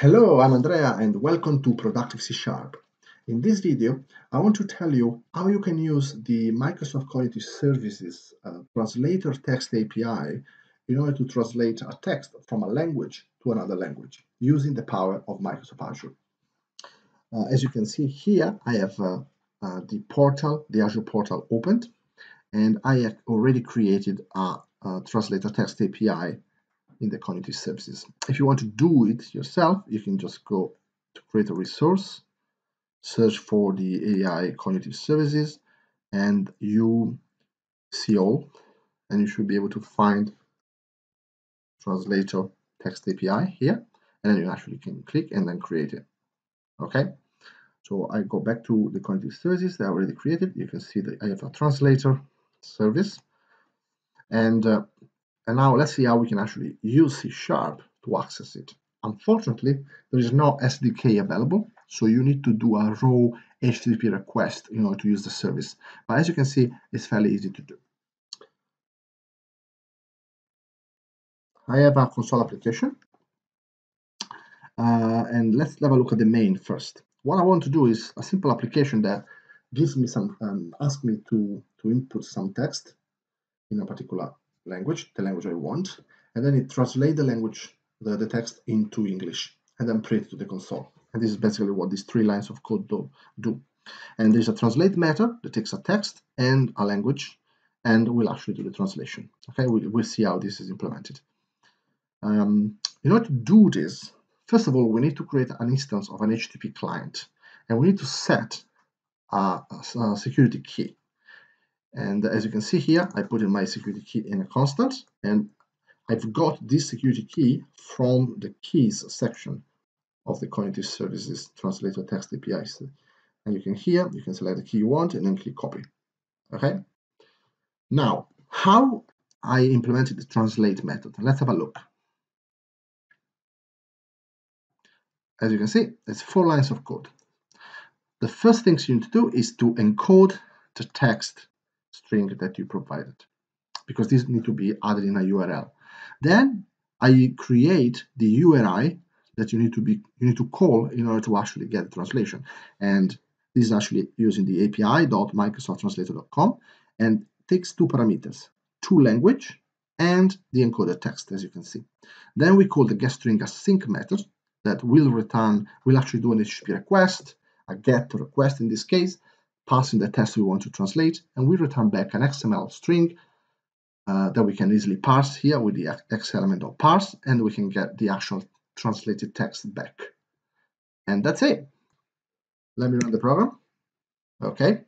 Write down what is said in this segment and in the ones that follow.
Hello, I'm Andrea and welcome to Productive C Sharp. In this video, I want to tell you how you can use the Microsoft Cognitive Services uh, Translator Text API in order to translate a text from a language to another language using the power of Microsoft Azure. Uh, as you can see here, I have uh, uh the portal, the Azure portal opened, and I have already created a, a Translator Text API in the cognitive services. If you want to do it yourself, you can just go to create a resource, search for the AI cognitive services, and you see all, and you should be able to find translator text API here, and then you actually can click and then create it. Okay, so I go back to the cognitive services that I already created. You can see that I have a translator service, and uh, and now let's see how we can actually use C Sharp to access it. Unfortunately, there is no SDK available, so you need to do a raw HTTP request in order to use the service. But as you can see, it's fairly easy to do. I have a console application. Uh, and let's have a look at the main first. What I want to do is a simple application that gives me some, um, ask me to, to input some text in a particular language, the language I want, and then it translates the language, the, the text into English, and then print it to the console. And this is basically what these three lines of code do. do. And there's a translate method that takes a text and a language, and will actually do the translation. Okay, we'll, we'll see how this is implemented. Um, in order to do this, first of all, we need to create an instance of an HTTP client, and we need to set a, a security key. And as you can see here, I put in my security key in a constant, and I've got this security key from the keys section of the Cognitive Services Translator Text APIs. And you can here, you can select the key you want and then click copy. Okay. Now, how I implemented the translate method. Let's have a look. As you can see, it's four lines of code. The first thing you need to do is to encode the text string that you provided because this need to be added in a URL. Then I create the URI that you need to be you need to call in order to actually get the translation. And this is actually using the api.microsofttranslator.com and takes two parameters, to language and the encoded text, as you can see. Then we call the getString async method that will return, will actually do an HTTP request, a get request in this case, passing the text we want to translate, and we return back an XML string uh, that we can easily parse here with the x element of parse, and we can get the actual translated text back. And that's it. Let me run the program. Okay.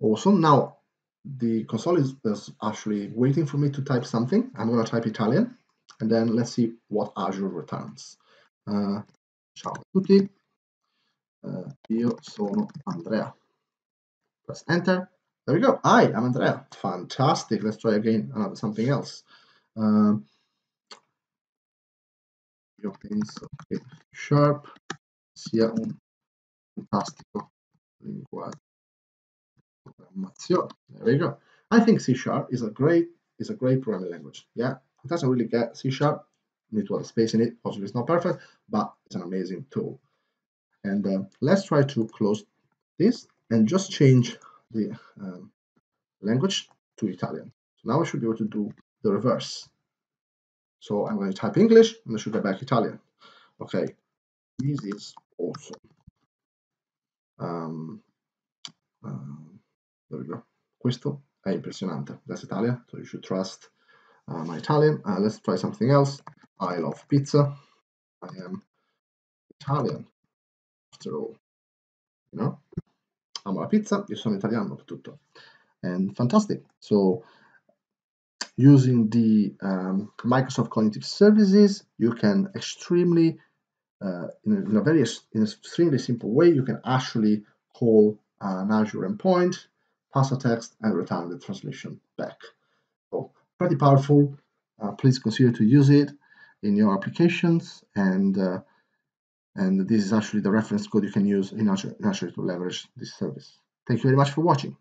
Awesome. Now, the console is, is actually waiting for me to type something. I'm going to type Italian, and then let's see what Azure returns. Uh, ciao a tutti, uh, io sono Andrea press enter. There we go. Hi, I'm Andrea. Fantastic. Let's try again uh, something else. Um, penso che Sharp sia un fantastico linguaggio programmazione. There we go. I think C Sharp is a great is a great programming language. Yeah, it doesn't really get C Sharp. Need to have space in it. Obviously, it's not perfect, but it's an amazing tool. And uh, let's try to close this and just change the um, language to Italian. So now I should be able to do the reverse. So I'm going to type English and I should get back Italian. Okay, this is awesome. Um, um, there we go. Questo è impressionante. That's Italian, so you should trust uh, my Italian. Uh, let's try something else. I love pizza. I am Italian, after all. You know? Amo la pizza, io sono italiano tutto. And fantastic. So using the um, Microsoft Cognitive Services, you can extremely, uh, in, a, in, a, very in extremely simple way, you can actually call an Azure endpoint, pass a text, and return the translation back. So pretty powerful. Uh, please consider to use it in your applications and uh, and this is actually the reference code you can use in Azure, in Azure to leverage this service. Thank you very much for watching.